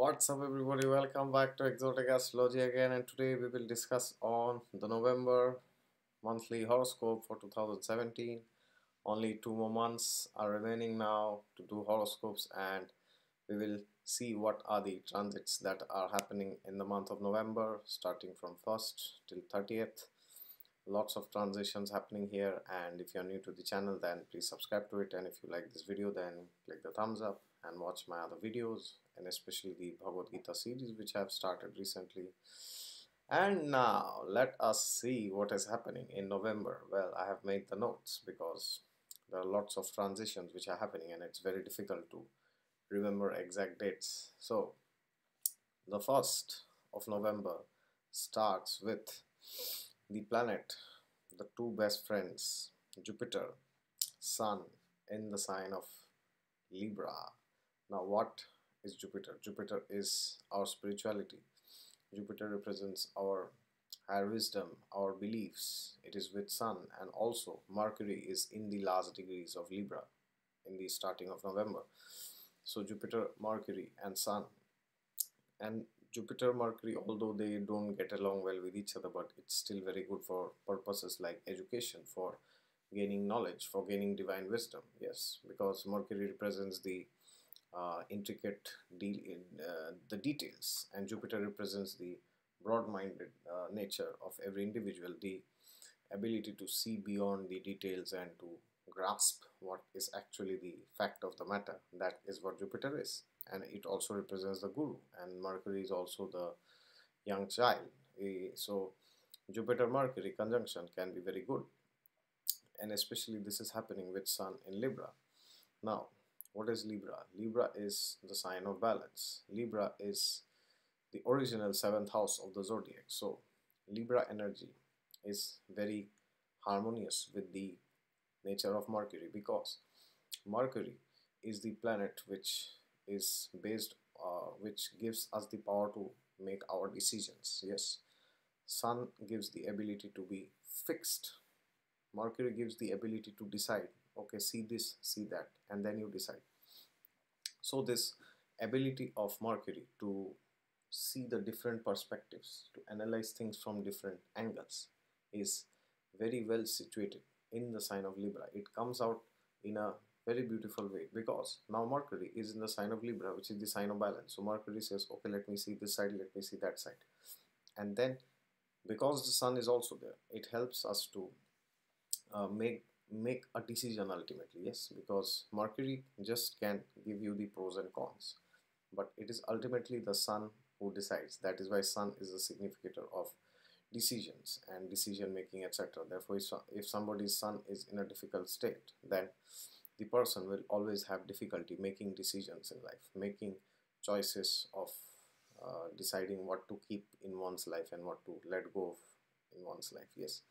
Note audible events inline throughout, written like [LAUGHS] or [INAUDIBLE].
What's up everybody, welcome back to Exotic Astrology again and today we will discuss on the November monthly horoscope for 2017. Only two more months are remaining now to do horoscopes and we will see what are the transits that are happening in the month of November starting from 1st till 30th. Lots of transitions happening here and if you're new to the channel then please subscribe to it and if you like this video then click the thumbs up and watch my other videos and especially the Bhagavad Gita series which I have started recently. And now let us see what is happening in November. Well, I have made the notes because there are lots of transitions which are happening and it's very difficult to remember exact dates. So the 1st of November starts with the planet, the two best friends, Jupiter, Sun in the sign of Libra. Now, what is Jupiter? Jupiter is our spirituality. Jupiter represents our higher wisdom, our beliefs. It is with Sun, and also Mercury is in the last degrees of Libra in the starting of November. So, Jupiter, Mercury, and Sun. And Jupiter, Mercury, although they don't get along well with each other, but it's still very good for purposes like education, for gaining knowledge, for gaining divine wisdom. Yes, because Mercury represents the uh, intricate deal in uh, the details. And Jupiter represents the broad-minded uh, nature of every individual the ability to see beyond the details and to grasp what is actually the fact of the matter. That is what Jupiter is. And it also represents the guru. And Mercury is also the young child. So Jupiter Mercury conjunction can be very good. And especially this is happening with Sun in Libra. Now what is Libra? Libra is the sign of balance. Libra is the original seventh house of the zodiac. So, Libra energy is very harmonious with the nature of Mercury because Mercury is the planet which is based, uh, which gives us the power to make our decisions. Yes, Sun gives the ability to be fixed. Mercury gives the ability to decide okay see this see that and then you decide so this ability of mercury to see the different perspectives to analyze things from different angles is very well situated in the sign of libra. It comes out in a very beautiful way because now mercury is in the sign of libra which is the sign of balance. So mercury says okay let me see this side let me see that side. And then because the sun is also there it helps us to uh, make make a decision ultimately yes because mercury just can give you the pros and cons but it is ultimately the sun who decides. That is why sun is a significator of decisions and decision making etc therefore if somebody's sun is in a difficult state then the person will always have difficulty making decisions in life making choices of uh, deciding what to keep in one's life and what to let go of in one's life yes.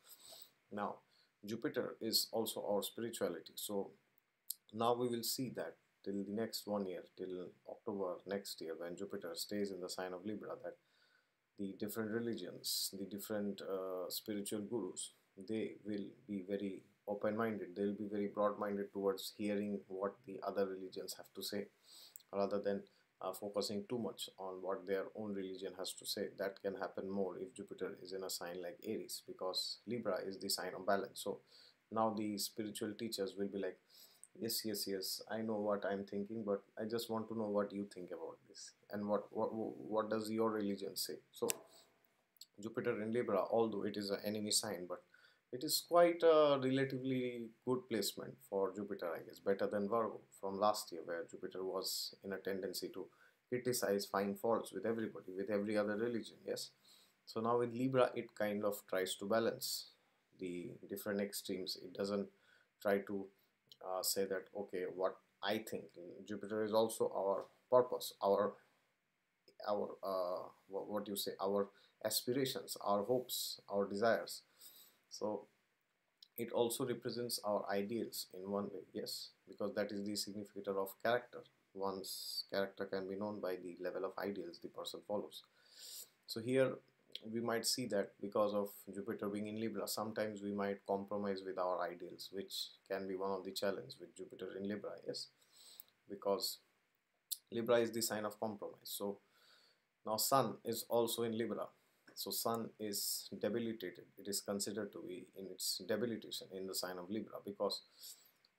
Now Jupiter is also our spirituality. So now we will see that till the next one year, till October next year, when Jupiter stays in the sign of Libra, that the different religions, the different uh, spiritual gurus, they will be very open-minded. They'll be very broad-minded towards hearing what the other religions have to say, rather than uh, focusing too much on what their own religion has to say. That can happen more if Jupiter is in a sign like Aries because Libra is the sign of balance. So now the spiritual teachers will be like, yes, yes, yes, I know what I'm thinking, but I just want to know what you think about this and what what what does your religion say. So Jupiter in Libra, although it is an enemy sign, but it is quite a relatively good placement for Jupiter, I guess, better than Virgo from last year, where Jupiter was in a tendency to criticize, find faults with everybody, with every other religion, yes. So now with Libra, it kind of tries to balance the different extremes. It doesn't try to uh, say that, okay, what I think. Jupiter is also our purpose, our our uh, what, what you say, our aspirations, our hopes, our desires so it also represents our ideals in one way yes because that is the significator of character. One's character can be known by the level of ideals the person follows. So here we might see that because of Jupiter being in Libra sometimes we might compromise with our ideals which can be one of the challenge with Jupiter in Libra yes because Libra is the sign of compromise. So now sun is also in libra so sun is debilitated. It is considered to be in its debilitation in the sign of libra because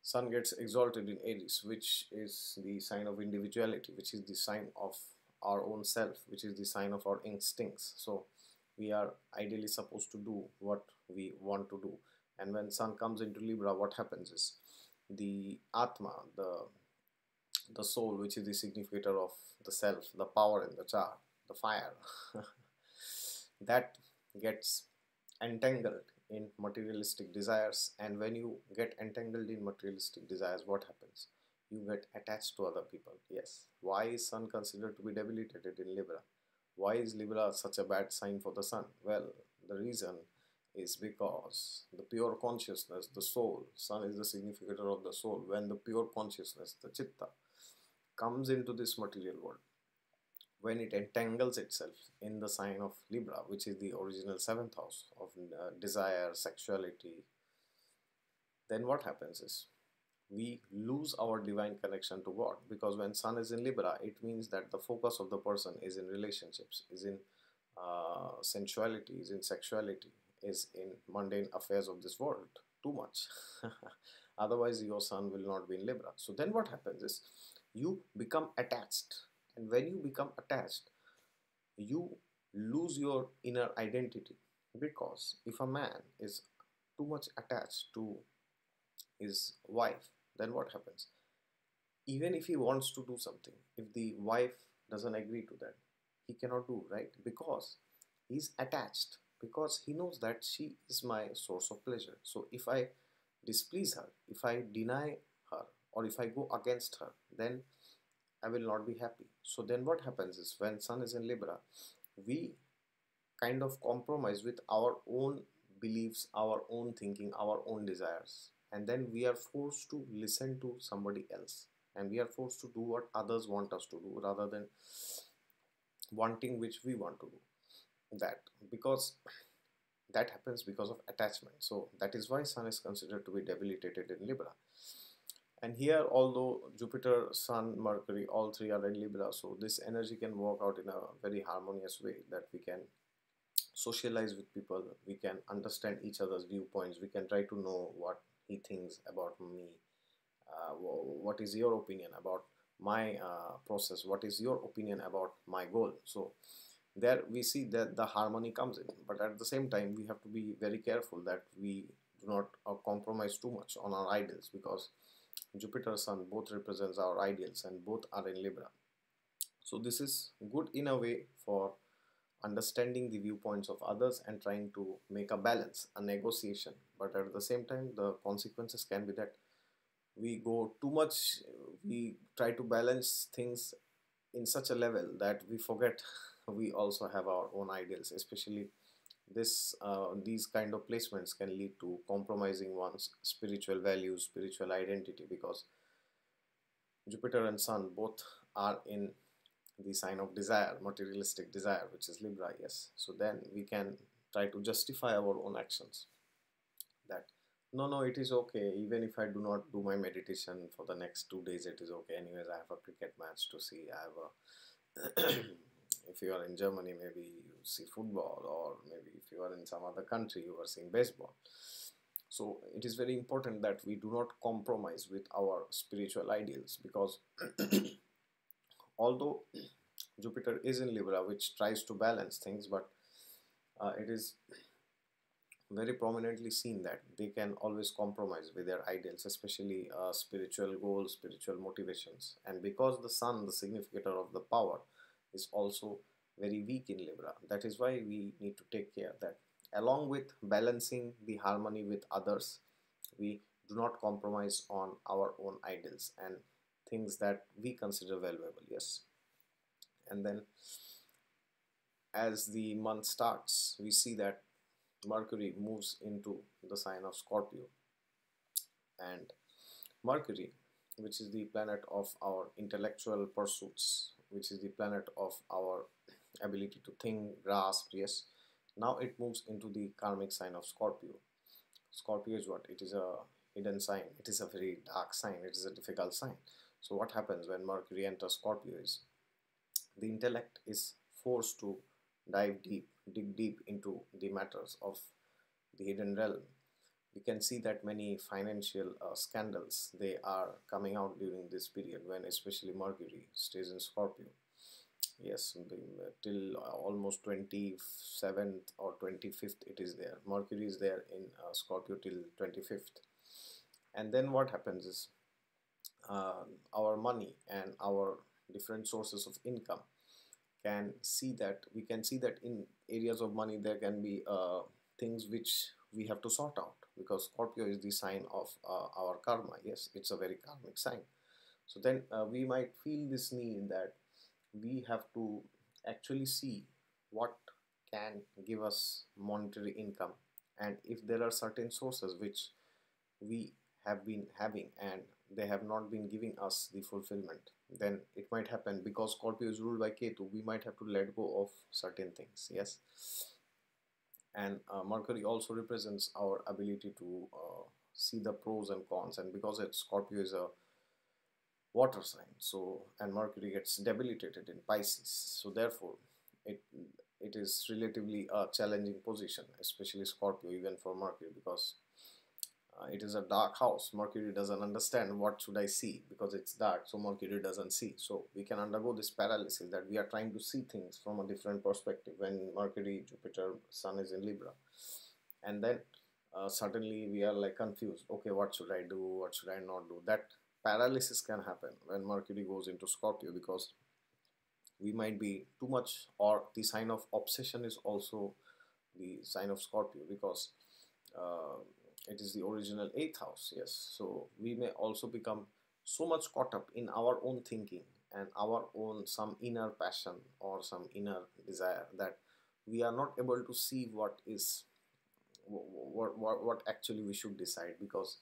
sun gets exalted in aries which is the sign of individuality which is the sign of our own self which is the sign of our instincts. So we are ideally supposed to do what we want to do. And when sun comes into libra what happens is the atma the the soul which is the significator of the self the power in the chart the fire [LAUGHS] that gets entangled in materialistic desires. And when you get entangled in materialistic desires what happens? You get attached to other people. Yes. Why is sun considered to be debilitated in libra? Why is libra such a bad sign for the sun? Well the reason is because the pure consciousness the soul sun is the significator of the soul. When the pure consciousness the chitta comes into this material world when it entangles itself in the sign of Libra, which is the original seventh house of uh, desire, sexuality, then what happens is we lose our divine connection to God because when Sun is in Libra, it means that the focus of the person is in relationships, is in uh, sensuality, is in sexuality, is in mundane affairs of this world too much. [LAUGHS] Otherwise, your Sun will not be in Libra. So then what happens is you become attached and when you become attached you lose your inner identity. Because if a man is too much attached to his wife then what happens? Even if he wants to do something if the wife doesn't agree to that he cannot do right? Because he's attached. Because he knows that she is my source of pleasure. So if i displease her if i deny her or if i go against her then I will not be happy. So then what happens is when Sun is in Libra, we kind of compromise with our own beliefs, our own thinking, our own desires. And then we are forced to listen to somebody else. And we are forced to do what others want us to do rather than wanting which we want to do. That because that happens because of attachment. So that is why Sun is considered to be debilitated in Libra and here although Jupiter, Sun, Mercury all three are in Libra so this energy can work out in a very harmonious way that we can socialize with people. We can understand each other's viewpoints. We can try to know what he thinks about me uh, what is your opinion about my uh, process? What is your opinion about my goal? So there we see that the harmony comes in. But at the same time we have to be very careful that we do not uh, compromise too much on our ideals because Jupiter Sun both represents our ideals and both are in Libra. So this is good in a way for understanding the viewpoints of others and trying to make a balance, a negotiation. But at the same time, the consequences can be that we go too much, we try to balance things in such a level that we forget [LAUGHS] we also have our own ideals, especially this uh, these kind of placements can lead to compromising one's spiritual values spiritual identity because jupiter and sun both are in the sign of desire materialistic desire which is libra yes. So then we can try to justify our own actions. That no no it is okay. Even if i do not do my meditation for the next two days it is okay. Anyways i have a cricket match to see. I have a [CLEARS THROAT] if you are in Germany, maybe you see football, or maybe if you are in some other country, you are seeing baseball. So it is very important that we do not compromise with our spiritual ideals because [CLEARS THROAT] although [CLEARS THROAT] Jupiter is in Libra, which tries to balance things, but uh, it is very prominently seen that they can always compromise with their ideals, especially uh, spiritual goals, spiritual motivations. And because the sun, the significator of the power, is also very weak in Libra. That is why we need to take care that along with balancing the harmony with others, we do not compromise on our own ideals and things that we consider valuable. Yes. And then as the month starts, we see that Mercury moves into the sign of Scorpio. And Mercury, which is the planet of our intellectual pursuits, which is the planet of our ability to think, grasp, yes. Now it moves into the karmic sign of Scorpio. Scorpio is what? It is a hidden sign. It is a very dark sign. It is a difficult sign. So what happens when Mercury enters Scorpio is the intellect is forced to dive deep, dig deep into the matters of the hidden realm. We can see that many financial uh, scandals they are coming out during this period when especially Mercury stays in Scorpio. Yes, till uh, almost 27th or 25th it is there. Mercury is there in uh, Scorpio till 25th. And then what happens is uh, our money and our different sources of income can see that we can see that in areas of money there can be uh, things which we have to sort out because Scorpio is the sign of uh, our karma. Yes it's a very karmic sign. So then uh, we might feel this need that we have to actually see what can give us monetary income. And if there are certain sources which we have been having and they have not been giving us the fulfillment then it might happen. Because Scorpio is ruled by Ketu we might have to let go of certain things. Yes and uh, Mercury also represents our ability to uh, see the pros and cons. And because it, Scorpio is a water sign so and Mercury gets debilitated in Pisces. So therefore it it is relatively a challenging position especially Scorpio even for Mercury because it is a dark house. Mercury doesn't understand what should i see because it's dark so mercury doesn't see. So we can undergo this paralysis that we are trying to see things from a different perspective. When mercury jupiter sun is in libra and then uh, suddenly we are like confused. Okay what should i do? What should i not do? That paralysis can happen when mercury goes into scorpio because we might be too much or the sign of obsession is also the sign of scorpio because uh, it is the original eighth house yes. So we may also become so much caught up in our own thinking and our own some inner passion or some inner desire that we are not able to see what is what, what, what actually we should decide. Because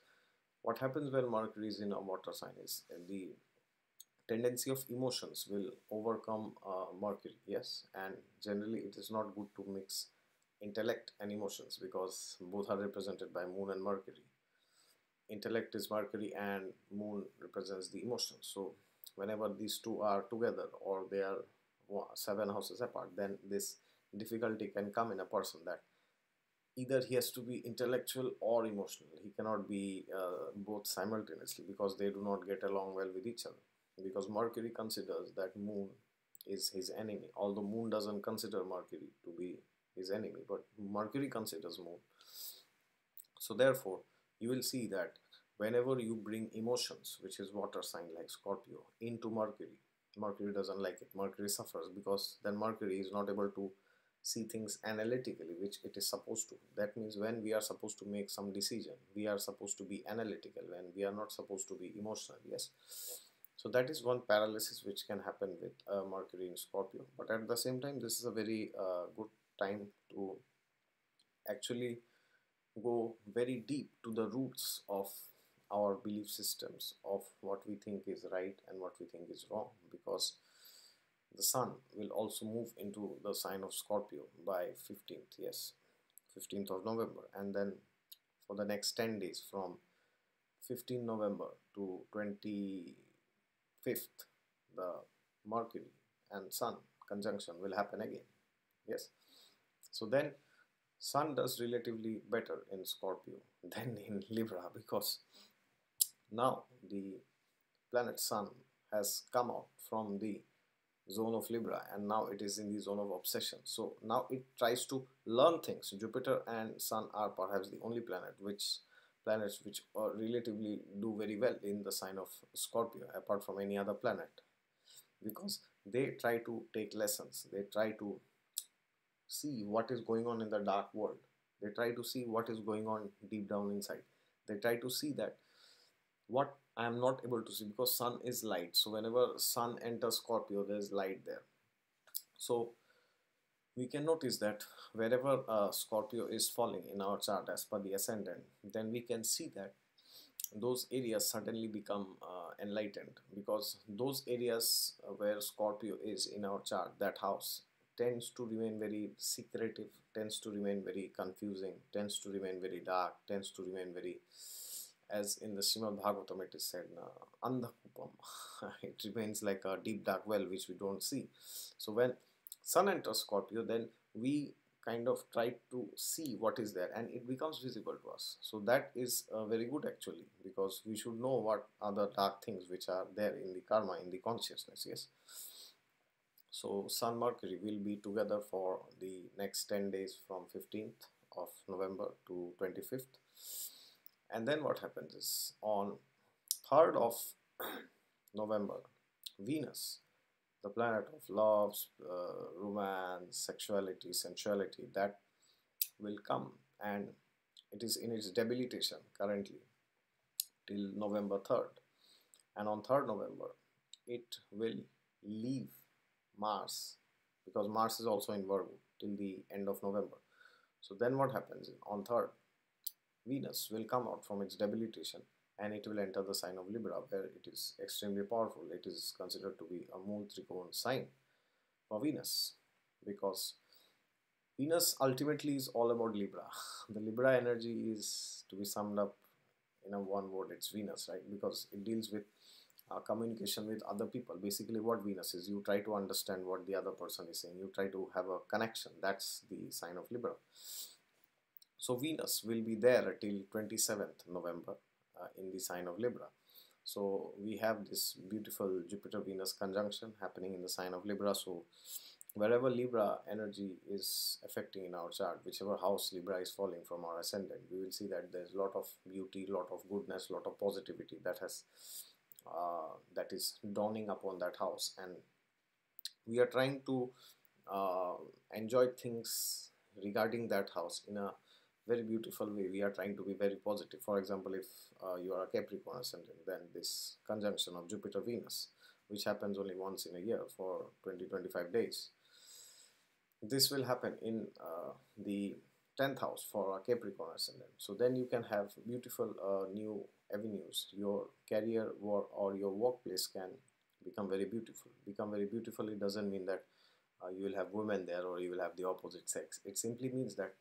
what happens when mercury is in a water sign is the tendency of emotions will overcome uh, mercury yes. And generally it is not good to mix intellect and emotions because both are represented by moon and mercury. Intellect is mercury and moon represents the emotions. So whenever these two are together or they are seven houses apart then this difficulty can come in a person that either he has to be intellectual or emotional. He cannot be uh, both simultaneously because they do not get along well with each other. Because mercury considers that moon is his enemy. Although moon doesn't consider mercury to be his enemy but mercury considers moon. So therefore you will see that whenever you bring emotions which is water sign like scorpio into mercury mercury doesn't like it. Mercury suffers because then mercury is not able to see things analytically which it is supposed to. That means when we are supposed to make some decision we are supposed to be analytical when we are not supposed to be emotional yes? So that is one paralysis which can happen with uh, mercury in scorpio. But at the same time this is a very uh, good time to actually go very deep to the roots of our belief systems of what we think is right and what we think is wrong because the sun will also move into the sign of Scorpio by 15th yes 15th of November. And then for the next 10 days from 15 November to 25th the Mercury and Sun conjunction will happen again yes so then Sun does relatively better in Scorpio [LAUGHS] than in Libra because now the planet Sun has come out from the zone of Libra and now it is in the zone of obsession. So now it tries to learn things. Jupiter and Sun are perhaps the only planet which planets which are relatively do very well in the sign of Scorpio apart from any other planet because they try to take lessons. They try to see what is going on in the dark world. They try to see what is going on deep down inside. They try to see that what I am not able to see because sun is light. So whenever sun enters Scorpio, there is light there. So we can notice that wherever uh, Scorpio is falling in our chart as per the ascendant, then we can see that those areas suddenly become uh, enlightened because those areas where Scorpio is in our chart, that house tends to remain very secretive, tends to remain very confusing, tends to remain very dark, tends to remain very, as in the Srimad Bhagavatam it is said, Andhakupam. [LAUGHS] it remains like a deep dark well which we don't see. So when sun enters scorpio then we kind of try to see what is there and it becomes visible to us so that is uh, very good actually because we should know what are the dark things which are there in the karma in the consciousness yes so sun mercury will be together for the next 10 days from 15th of november to 25th and then what happens is on 3rd of [CLEARS THROAT] november venus the planet of love, uh, romance, sexuality, sensuality, that will come and it is in its debilitation currently till November 3rd. And on 3rd November, it will leave Mars because Mars is also in Virgo till the end of November. So then what happens on 3rd? Venus will come out from its debilitation and it will enter the sign of Libra where it is extremely powerful. It is considered to be a Mool Trikon sign for Venus because Venus ultimately is all about Libra. [LAUGHS] The Libra energy is to be summed up in a one word, it's Venus, right? Because it deals with uh, communication with other people. Basically, what Venus is, you try to understand what the other person is saying, you try to have a connection. That's the sign of Libra. So, Venus will be there till 27th November uh, in the sign of Libra. So we have this beautiful Jupiter Venus conjunction happening in the sign of Libra. So wherever Libra energy is affecting in our chart, whichever house Libra is falling from our ascendant, we will see that there's a lot of beauty, lot of goodness, lot of positivity that has uh, that is dawning upon that house, and we are trying to uh, enjoy things regarding that house in a very beautiful way. We are trying to be very positive. For example if uh, you are a capricorn ascendant then this conjunction of jupiter venus which happens only once in a year for 20 25 days this will happen in uh, the 10th house for a capricorn ascendant. So then you can have beautiful uh, new avenues. Your career or, or your workplace can become very beautiful. Become very beautiful it doesn't mean that uh, you will have women there or you will have the opposite sex. It simply means that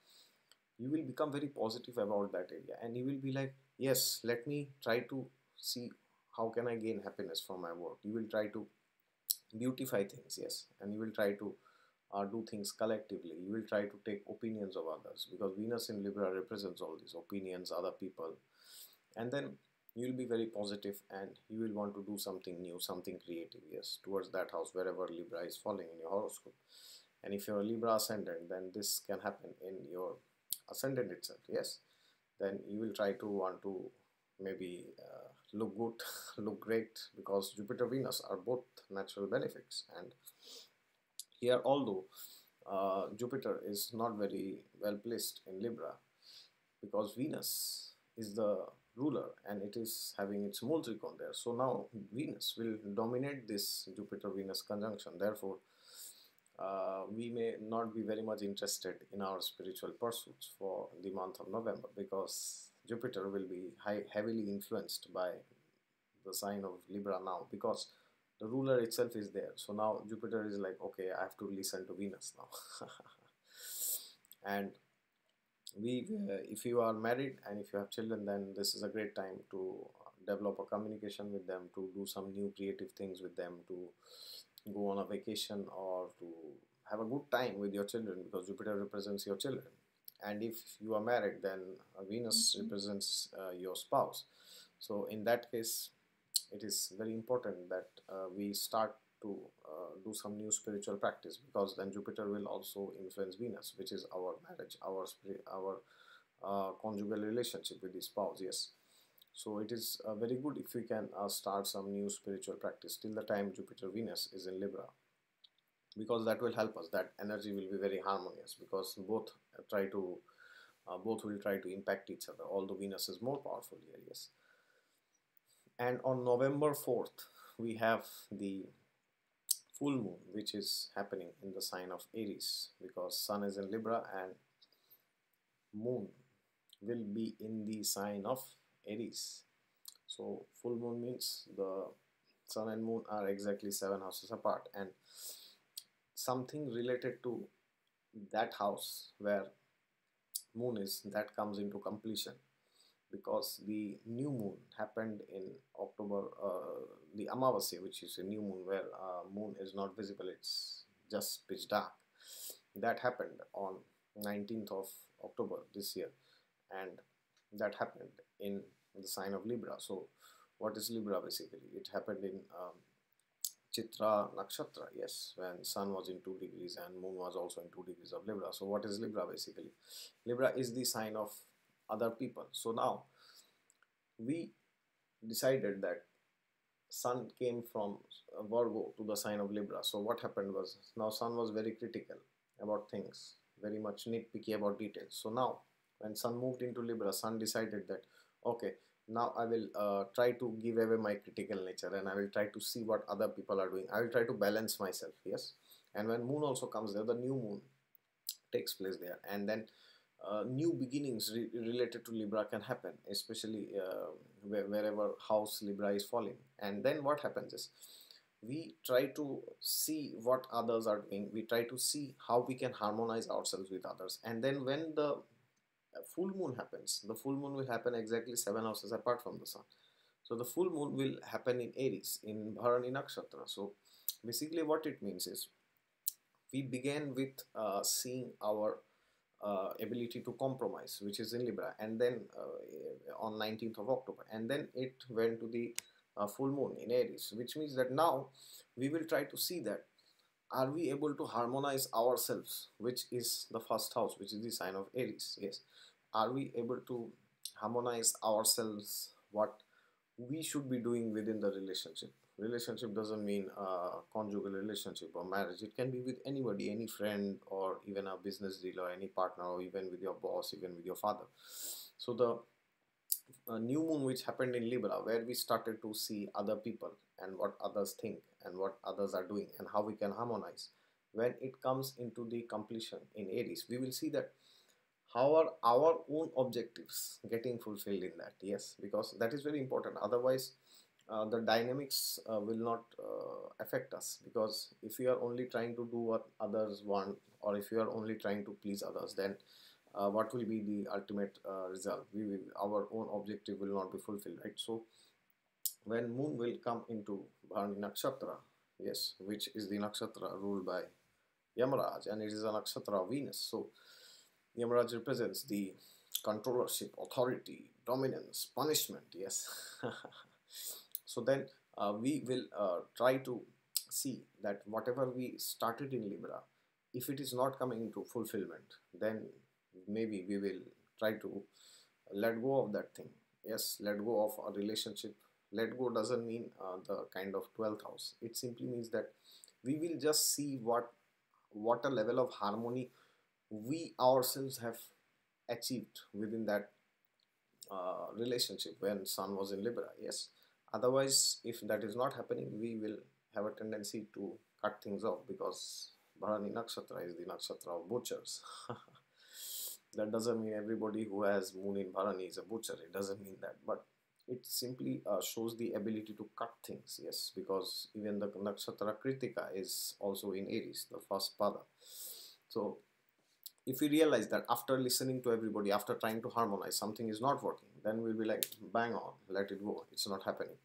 you will become very positive about that area. And you will be like yes let me try to see how can i gain happiness from my work. You will try to beautify things yes. And you will try to uh, do things collectively. You will try to take opinions of others. Because venus in libra represents all these opinions other people and then you will be very positive and you will want to do something new something creative yes towards that house wherever libra is falling in your horoscope. And if you're a libra ascendant then this can happen in your ascendant itself yes? Then you will try to want to maybe uh, look good [LAUGHS] look great because jupiter venus are both natural benefits. And here although uh, jupiter is not very well placed in libra because venus is the ruler and it is having its mool trikon there so now venus will dominate this jupiter venus conjunction therefore uh, we may not be very much interested in our spiritual pursuits for the month of November because Jupiter will be high, heavily influenced by the sign of Libra now because the ruler itself is there. So now Jupiter is like, okay, I have to listen to Venus now. [LAUGHS] and we, uh, if you are married and if you have children, then this is a great time to develop a communication with them, to do some new creative things with them, to go on a vacation or to have a good time with your children because Jupiter represents your children. And if you are married, then Venus mm-hmm. represents uh, your spouse. So, in that case, it is very important that uh, we start to uh, do some new spiritual practice because then Jupiter will also influence Venus, which is our marriage, our our uh, conjugal relationship with the spouse. Yes. So it is uh, very good if we can uh, start some new spiritual practice till the time Jupiter Venus is in Libra because that will help us that energy will be very harmonious because both try to uh, both will try to impact each other although Venus is more powerful here yes and on November 4th we have the full moon which is happening in the sign of Aries because sun is in Libra and moon will be in the sign of Aries. So full moon means the sun and moon are exactly seven houses apart and something related to that house where moon is that comes into completion because the new moon happened in October, uh, the Amavasya, which is a new moon where uh, moon is not visible, it's just pitch dark. That happened on 19th of October this year, and that happened in the sign of Libra. So, what is Libra basically? It happened in um, Chitra Nakshatra, yes, when Sun was in 2 degrees and Moon was also in 2 degrees of Libra. So, what is Libra basically? Libra is the sign of other people. So, now we decided that Sun came from Virgo to the sign of Libra. So, what happened was now Sun was very critical about things, very much nitpicky about details. So, now when Sun moved into Libra, Sun decided that okay, now I will uh, try to give away my critical nature and I will try to see what other people are doing. I will try to balance myself, yes. And when Moon also comes there, the new Moon takes place there, and then uh, new beginnings re related to Libra can happen, especially uh, wherever house Libra is falling. And then what happens is we try to see what others are doing, we try to see how we can harmonize ourselves with others, and then when the full moon happens, the full moon will happen exactly seven houses apart from the sun. So the full moon will happen in Aries in Bharani Nakshatra. So basically, what it means is we began with uh, seeing our uh, ability to compromise, which is in Libra, and then uh, on 19th of October, and then it went to the uh, full moon in Aries, which means that now we will try to see that are we able to harmonize ourselves, which is the first house, which is the sign of Aries. Yes, are we able to harmonize ourselves what we should be doing within the relationship relationship doesn't mean a conjugal relationship or marriage. It can be with anybody any friend or even a business deal or any partner or even with your boss even with your father. So the uh, new moon which happened in libra where we started to see other people and what others think and what others are doing and how we can harmonize. When it comes into the completion in aries we will see that how are our own objectives getting fulfilled in that yes? Because that is very important. Otherwise uh, the dynamics uh, will not uh, affect us because if we are only trying to do what others want or if we are only trying to please others then uh, what will be the ultimate uh, result we will, our own objective will not be fulfilled right so when moon will come into Bharani nakshatra yes which is the nakshatra ruled by Yamaraj and it is a nakshatra Venus so Yamaraj represents the controllership, authority, dominance, punishment. Yes. [LAUGHS] so then uh, we will uh, try to see that whatever we started in Libra, if it is not coming to fulfillment, then maybe we will try to let go of that thing. Yes, let go of a relationship. Let go doesn't mean uh, the kind of 12th house. It simply means that we will just see what what a level of harmony we ourselves have achieved within that uh, relationship when sun was in libra yes otherwise if that is not happening we will have a tendency to cut things off because bharani nakshatra is the nakshatra of butchers. [LAUGHS] That doesn't mean everybody who has moon in bharani is a butcher. It doesn't mean that. But it simply uh, shows the ability to cut things yes because even the nakshatra kritika is also in aries the first pada. So if we realize that after listening to everybody, after trying to harmonize, something is not working, then we'll be like, bang on, let it go. It's not happening.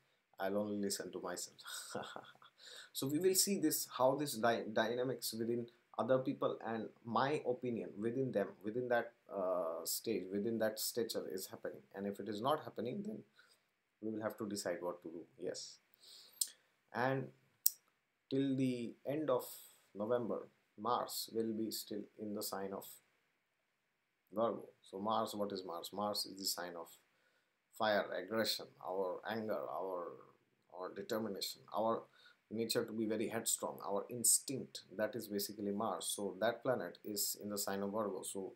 I'll only listen to myself. [LAUGHS] so we will see this, how this dy dynamics within other people and my opinion within them, within that uh, stage, within that stature is happening. And if it is not happening, then we will have to decide what to do. Yes. And till the end of November, Mars will be still in the sign of Virgo. So Mars, what is Mars? Mars is the sign of fire, aggression, our anger, our our determination, our nature to be very headstrong, our instinct. That is basically Mars. So that planet is in the sign of Virgo. So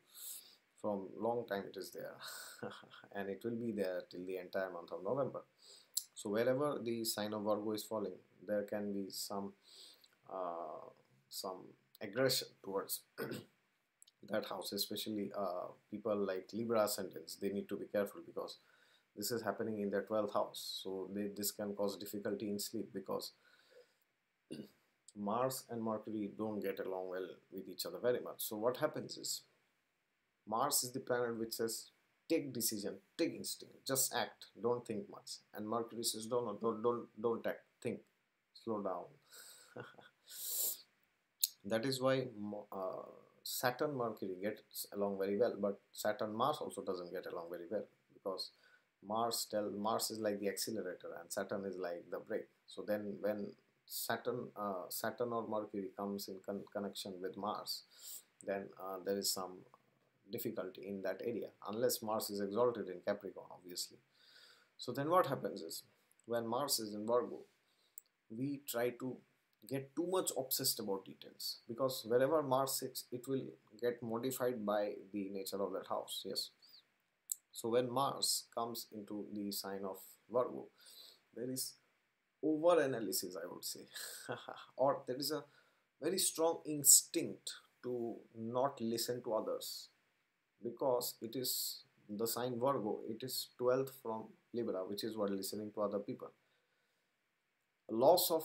from long time it is there, [LAUGHS] and it will be there till the entire month of November. So wherever the sign of Virgo is falling, there can be some uh, some aggression towards [CLEARS THROAT] that house especially uh, people like libra ascendants they need to be careful because this is happening in their 12th house. So they, this can cause difficulty in sleep because [CLEARS THROAT] mars and mercury don't get along well with each other very much. So what happens is mars is the planet which says take decision take instinct just act don't think much. And mercury says don't don't don't, don't act think slow down. [LAUGHS] That is why uh, Saturn Mercury gets along very well, but Saturn Mars also doesn't get along very well because Mars tell Mars is like the accelerator and Saturn is like the brake. So then when Saturn uh, Saturn or Mercury comes in con connection with Mars, then uh, there is some difficulty in that area unless Mars is exalted in Capricorn, obviously. So then what happens is when Mars is in Virgo, we try to get too much obsessed about details because wherever Mars sits, it will get modified by the nature of that house. Yes. So when Mars comes into the sign of Virgo, there is over analysis, I would say, [LAUGHS] or there is a very strong instinct to not listen to others because it is the sign Virgo, it is 12th from Libra, which is what listening to other people. Loss of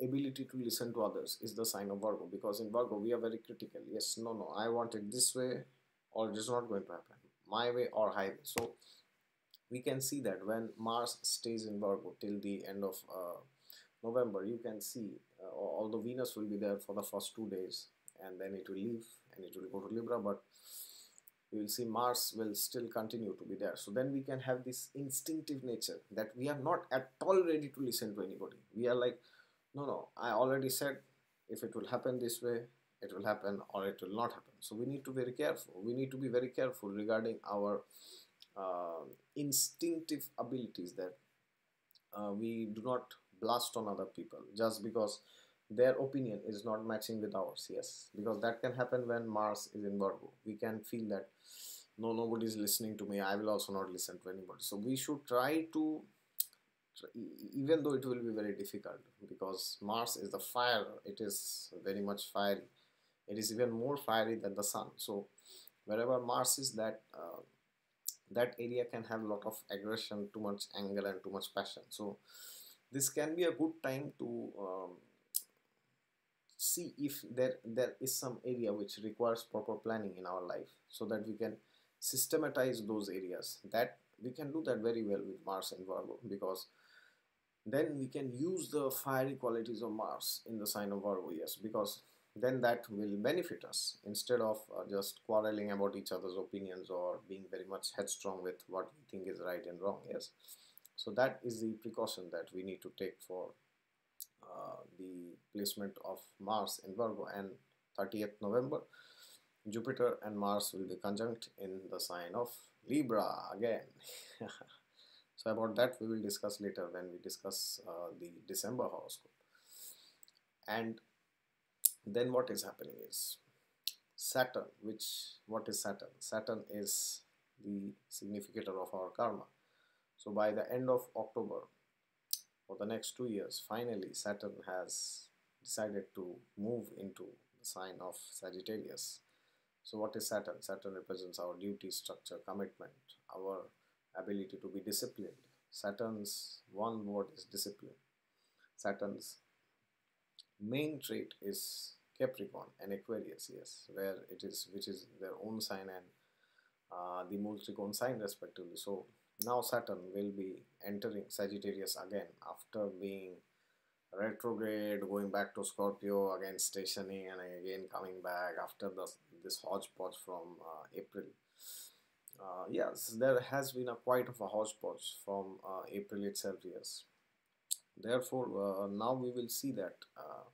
ability to listen to others is the sign of Virgo because in Virgo we are very critical. Yes, no, no, I want it this way or it is not going to happen. My way or highway. So we can see that when Mars stays in Virgo till the end of uh, November, you can see uh, although Venus will be there for the first two days and then it will leave and it will go to Libra, but we will see Mars will still continue to be there. So then we can have this instinctive nature that we are not at all ready to listen to anybody. We are like, no no i already said if it will happen this way it will happen or it will not happen. So we need to be very careful. We need to be very careful regarding our uh, instinctive abilities that uh, we do not blast on other people just because their opinion is not matching with ours yes. Because that can happen when mars is in virgo. We can feel that no nobody is listening to me. I will also not listen to anybody. So we should try to even though it will be very difficult because Mars is the fire. It is very much fiery it is even more fiery than the sun. So wherever Mars is that uh, that area can have a lot of aggression too much anger and too much passion. So this can be a good time to um, see if there there is some area which requires proper planning in our life so that we can systematize those areas. That we can do that very well with Mars and Virgo because then we can use the fiery qualities of Mars in the sign of Virgo, yes, because then that will benefit us instead of uh, just quarreling about each other's opinions or being very much headstrong with what we think is right and wrong, yes. So that is the precaution that we need to take for uh, the placement of Mars in Virgo and 30th November, Jupiter and Mars will be conjunct in the sign of Libra again. [LAUGHS] So about that we will discuss later when we discuss uh, the December horoscope. And then what is happening is Saturn, which what is Saturn? Saturn is the significator of our karma. So by the end of October, for the next two years, finally Saturn has decided to move into the sign of Sagittarius. So what is Saturn? Saturn represents our duty, structure, commitment, our ability to be disciplined. Saturn's one word is discipline. Saturn's main trait is Capricorn and Aquarius, yes, where it is which is their own sign and uh, the Multrikon sign respectively. So now Saturn will be entering Sagittarius again after being retrograde, going back to Scorpio, again stationing and again coming back after the, this hodgepodge from uh, April uh, yes, there has been a quite of a hodgepodge from uh, April itself, yes. Therefore, uh, now we will see that uh,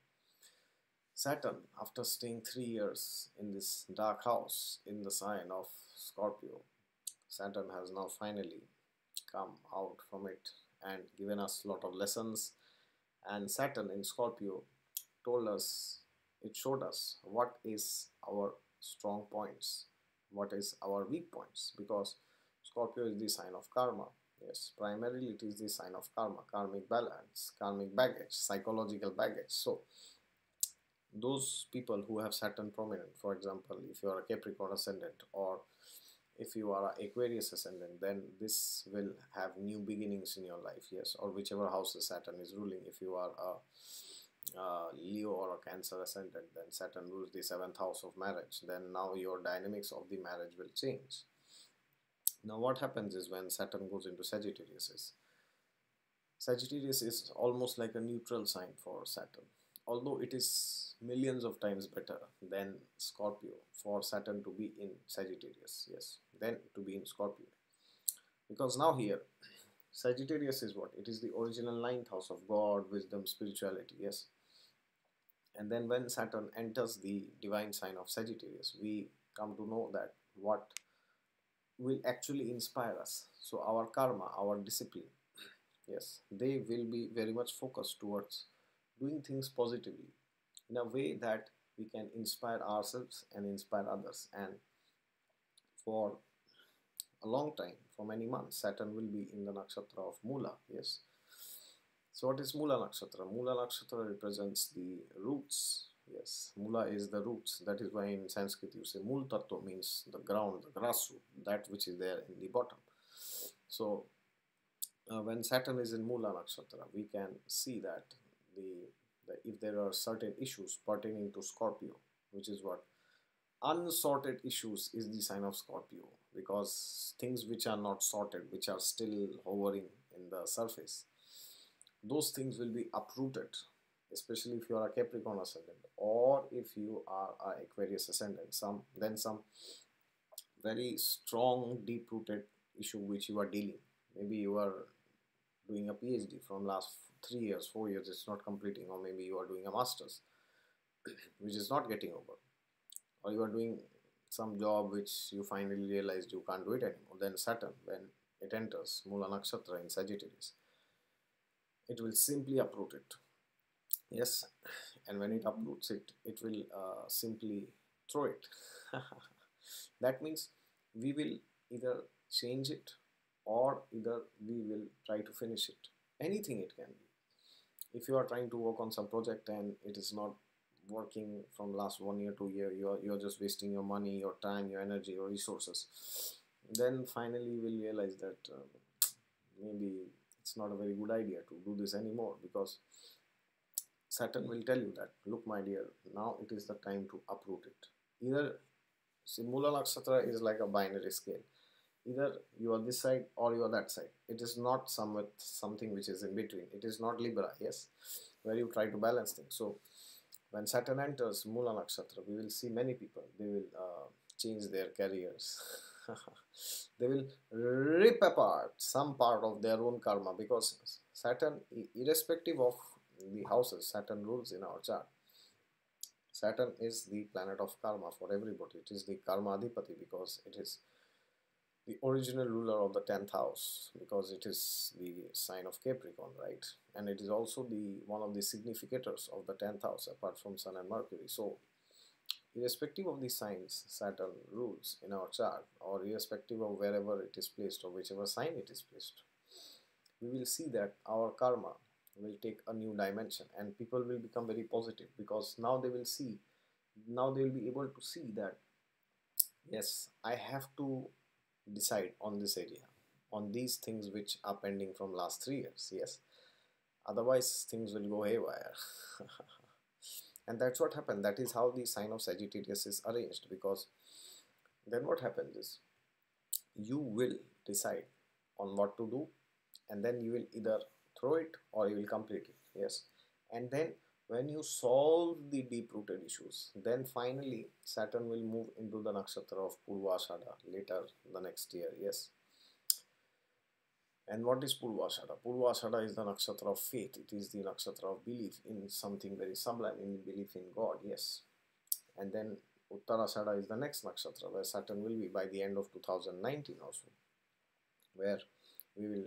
Saturn, after staying three years in this dark house in the sign of Scorpio, Saturn has now finally come out from it and given us a lot of lessons. And Saturn in Scorpio told us, it showed us what is our strong points what is our weak points because Scorpio is the sign of karma. Yes, primarily it is the sign of karma, karmic balance, karmic baggage, psychological baggage. So those people who have Saturn prominent, for example, if you are a Capricorn ascendant or if you are a Aquarius ascendant, then this will have new beginnings in your life, yes, or whichever house Saturn is ruling. If you are a uh, Leo or a Cancer ascendant, then Saturn rules the seventh house of marriage. Then now your dynamics of the marriage will change. Now, what happens is when Saturn goes into Sagittarius, is Sagittarius is almost like a neutral sign for Saturn. although it is millions of times better than Scorpio for Saturn to be in Sagittarius, yes, then to be in Scorpio. Because now here, Sagittarius is what? It is the original ninth house of God, wisdom, spirituality, yes. And then when Saturn enters the divine sign of Sagittarius, we come to know that what will actually inspire us. So our karma, our discipline, yes, they will be very much focused towards doing things positively in a way that we can inspire ourselves and inspire others. And for a long time, for many months, Saturn will be in the nakshatra of Mula, yes. So what is Mula Nakshatra? Mula Nakshatra represents the roots. Yes, Mula is the roots. That is why in Sanskrit you say Mul Tattva means the ground, the grass root, that which is there in the bottom. So uh, when Saturn is in Mula Nakshatra, we can see that the, the if there are certain issues pertaining to Scorpio, which is what unsorted issues is the sign of Scorpio because things which are not sorted, which are still hovering in the surface, those things will be uprooted especially if you are a capricorn ascendant or if you are a aquarius ascendant. Some then some very strong deep rooted issue which you are dealing. Maybe you are doing a phd from last 3 years 4 years it's not completing or maybe you are doing a masters [CLEARS THROAT] which is not getting over. Or you are doing some job which you finally realized you can't do it anymore. Then saturn when it enters mula nakshatra in sagittarius it will simply uproot it yes. And when it uproots it it will uh, simply throw it. [LAUGHS] That means we will either change it or either we will try to finish it. Anything it can be. If you are trying to work on some project and it is not working from last one year two year you are you are just wasting your money your time your energy your resources then finally will realize that uh, maybe it's not a very good idea to do this anymore because Saturn will tell you that, look, my dear, now it is the time to uproot it. Either Simula Nakshatra is like a binary scale. Either you are this side or you are that side. It is not some something which is in between. It is not Libra, yes, where you try to balance things. So when Saturn enters Mula Nakshatra, we will see many people. They will uh, change their careers. [LAUGHS] they will rip apart some part of their own karma because Saturn, irrespective of the houses Saturn rules in our chart, Saturn is the planet of karma for everybody. It is the karma adhipati because it is the original ruler of the 10th house because it is the sign of Capricorn, right? And it is also the one of the significators of the 10th house apart from Sun and Mercury. So irrespective of the signs Saturn rules in our chart or irrespective of wherever it is placed or whichever sign it is placed, we will see that our karma will take a new dimension and people will become very positive because now they will see, now they will be able to see that yes, I have to decide on this area, on these things which are pending from last three years, yes. Otherwise, things will go haywire. [LAUGHS] and that's what happened that is how the sign of Sagittarius is arranged because then what happens is you will decide on what to do and then you will either throw it or you will complete it yes and then when you solve the deep rooted issues then finally Saturn will move into the nakshatra of Purvashada later the next year yes and what is Purvashada? Purvashada is the nakshatra of faith. It is the nakshatra of belief in something very sublime, in belief in God, yes. And then Uttarashada is the next nakshatra where Saturn will be by the end of 2019 also, where we will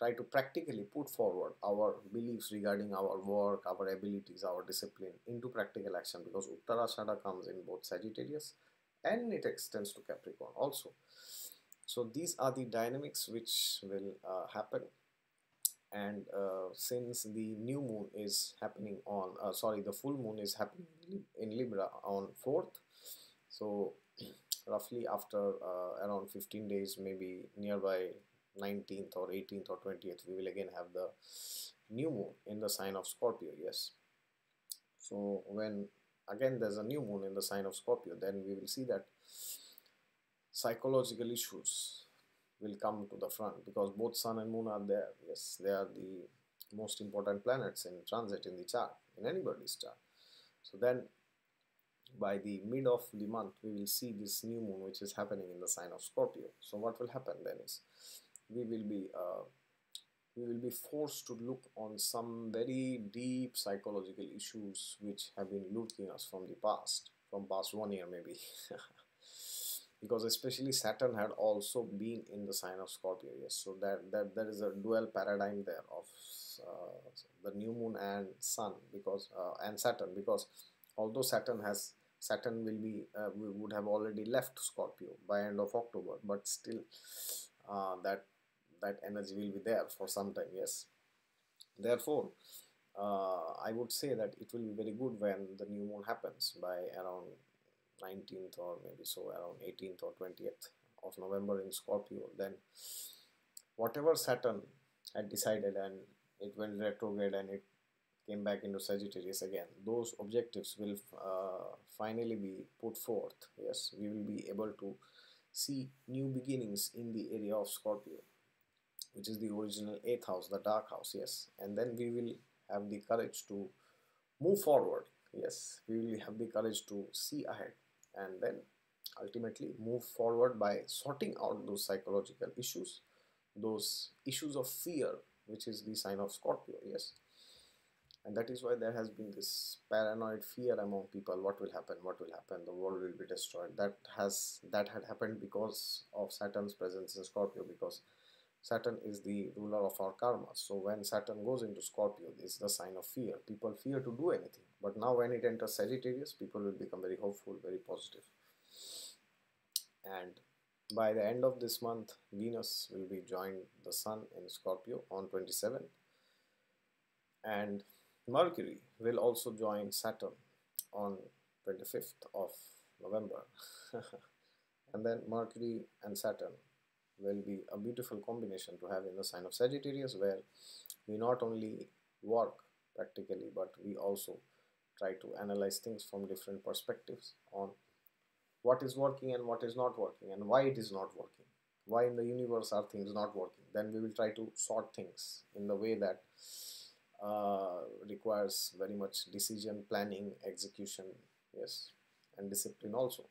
try to practically put forward our beliefs regarding our work, our abilities, our discipline into practical action because Uttarashada comes in both Sagittarius and it extends to Capricorn also. So these are the dynamics which will uh, happen and uh, since the new moon is happening on uh, sorry the full moon is happening in Libra on 4th so [CLEARS THROAT] roughly after uh, around 15 days maybe nearby 19th or 18th or 20th we will again have the new moon in the sign of Scorpio yes so when again there's a new moon in the sign of Scorpio then we will see that psychological issues will come to the front because both sun and moon are there yes they are the most important planets in transit in the chart in anybody's chart. So then by the mid of the month we will see this new moon which is happening in the sign of Scorpio. So what will happen then is we will be uh, we will be forced to look on some very deep psychological issues which have been lurking us from the past, from past one year maybe. [LAUGHS] because especially Saturn had also been in the sign of Scorpio, yes. So that, that there is a dual paradigm there of uh, the new moon and Sun because uh, and Saturn because although Saturn has Saturn will be uh, we would have already left Scorpio by end of October, but still uh, that that energy will be there for some time yes. Therefore uh, I would say that it will be very good when the new moon happens by around 19th or maybe so around 18th or 20th of November in Scorpio. Then whatever Saturn had decided and it went retrograde and it came back into Sagittarius again those objectives will uh, finally be put forth yes. We will be able to see new beginnings in the area of Scorpio which is the original eighth house the dark house yes. And then we will have the courage to move forward yes. We will have the courage to see ahead and then ultimately move forward by sorting out those psychological issues those issues of fear which is the sign of scorpio yes. And that is why there has been this paranoid fear among people what will happen what will happen the world will be destroyed. That has that had happened because of saturn's presence in scorpio because Saturn is the ruler of our karma. So when Saturn goes into Scorpio, this is the sign of fear. People fear to do anything. But now when it enters Sagittarius, people will become very hopeful, very positive. And by the end of this month, Venus will be joined the Sun in Scorpio on 27. And Mercury will also join Saturn on 25th of November. [LAUGHS] and then Mercury and Saturn will be a beautiful combination to have in the sign of Sagittarius where we not only work practically but we also try to analyze things from different perspectives on what is working and what is not working and why it is not working why in the universe are things not working. Then we will try to sort things in the way that uh, requires very much decision planning execution yes and discipline also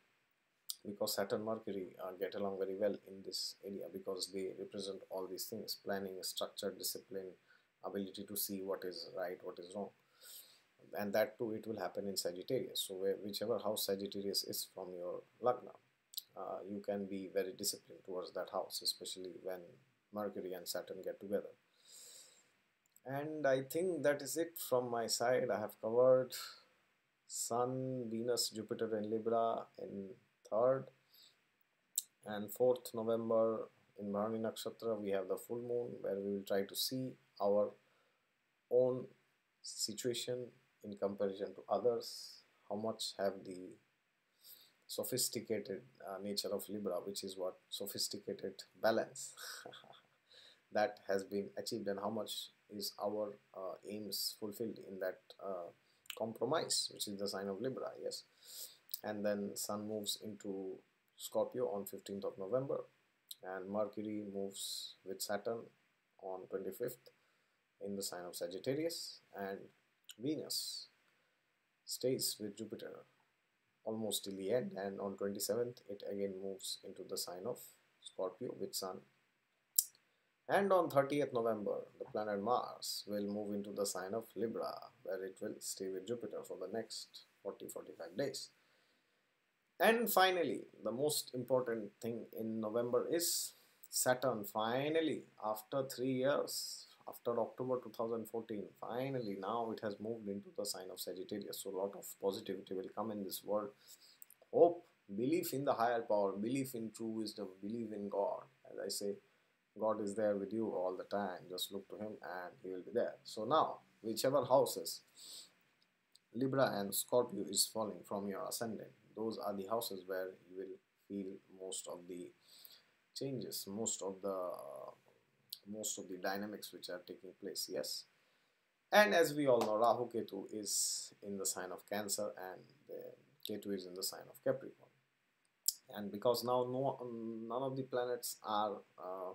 because Saturn Mercury uh, get along very well in this area because they represent all these things planning structure discipline ability to see what is right what is wrong. And that too it will happen in Sagittarius. So where, whichever house Sagittarius is from your Lagna uh, you can be very disciplined towards that house especially when Mercury and Saturn get together. And I think that is it from my side. I have covered Sun, Venus, Jupiter and Libra in 3rd and 4th November in Bharani Nakshatra we have the full moon where we will try to see our own situation in comparison to others. How much have the sophisticated uh, nature of Libra which is what? Sophisticated balance. [LAUGHS] That has been achieved and how much is our uh, aims fulfilled in that uh, compromise which is the sign of Libra yes and then Sun moves into Scorpio on 15th of November and Mercury moves with Saturn on 25th in the sign of Sagittarius and Venus stays with Jupiter almost till the end and on 27th it again moves into the sign of Scorpio with Sun. And on 30th November the planet Mars will move into the sign of Libra where it will stay with Jupiter for the next 40-45 days and finally, the most important thing in November is Saturn. Finally, after three years, after October 2014, finally now it has moved into the sign of Sagittarius. So, a lot of positivity will come in this world. Hope, belief in the higher power, belief in true wisdom, believe in God. As I say, God is there with you all the time. Just look to Him and He will be there. So, now, whichever houses Libra and Scorpio is falling from your ascendant those are the houses where you will feel most of the changes most of the uh, most of the dynamics which are taking place yes. And as we all know rahu ketu is in the sign of cancer and ketu is in the sign of capricorn. And because now no none of the planets are uh,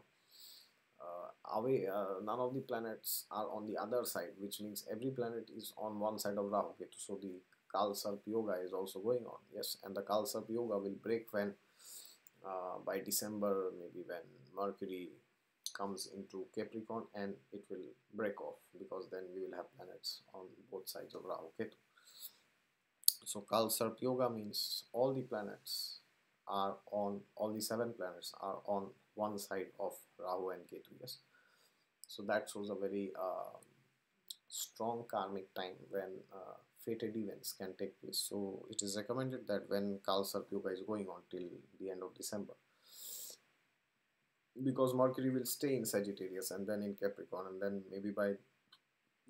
uh, away uh, none of the planets are on the other side which means every planet is on one side of Rahu Ketu. So the Kalsarp Yoga is also going on yes and the Kalsarp Yoga will break when uh, by December maybe when Mercury comes into Capricorn and it will break off because then we will have planets on both sides of Rahu Ketu so Kalsarp Yoga means all the planets are on all the seven planets are on one side of Rahu and Ketu. Yes, so that shows a very uh, strong karmic time when uh, fated events can take place. So it is recommended that when Kalsarp Yoga is going on till the end of December, because Mercury will stay in Sagittarius and then in Capricorn, and then maybe by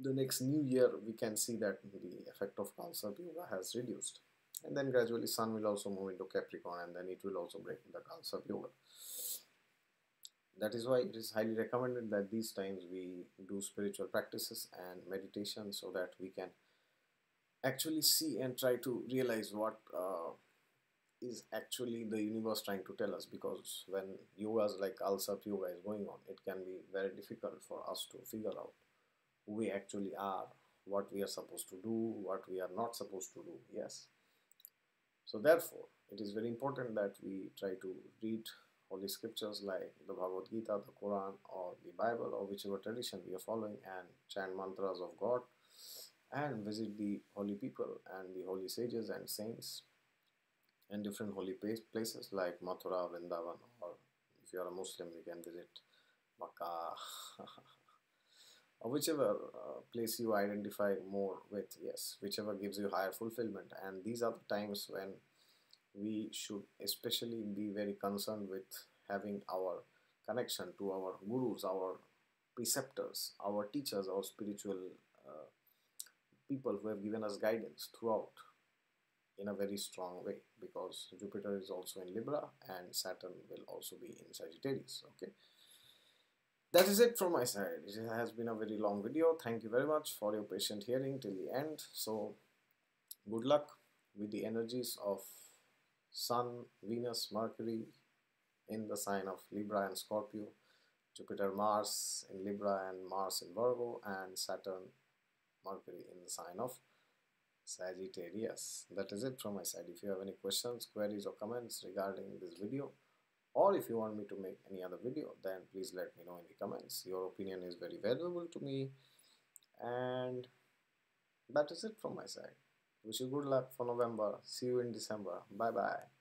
the next new year we can see that the effect of Kalsarp Yoga has reduced and then gradually sun will also move into capricorn and then it will also break the Kalsarp yoga that is why it is highly recommended that these times we do spiritual practices and meditation so that we can actually see and try to realize what uh, is actually the universe trying to tell us because when yogas like Kalsarp yoga is going on it can be very difficult for us to figure out who we actually are what we are supposed to do what we are not supposed to do yes. So therefore, it is very important that we try to read holy scriptures like the Bhagavad Gita, the Quran, or the Bible, or whichever tradition we are following, and chant mantras of God, and visit the holy people and the holy sages and saints, and different holy places like Mathura, Vrindavan, or if you are a Muslim, you can visit Makkah. [LAUGHS] or whichever uh, place you identify more with yes whichever gives you higher fulfillment and these are the times when we should especially be very concerned with having our connection to our gurus our preceptors our teachers our spiritual people who have given us guidance throughout in a very strong way because jupiter is also in libra and saturn will also be in sagittarius okay? That is it from my side. It has been a very long video. Thank you very much for your patient hearing till the end. So good luck with the energies of sun venus mercury in the sign of libra and scorpio jupiter mars in libra and mars in virgo and saturn mercury in the sign of Sagittarius. That is it from my side. If you have any questions, queries or comments regarding this video, or if you want me to make any other video then please let me know in the comments. Your opinion is very valuable to me. And that is it from my side. Wish you good luck for november. See you in december. Bye bye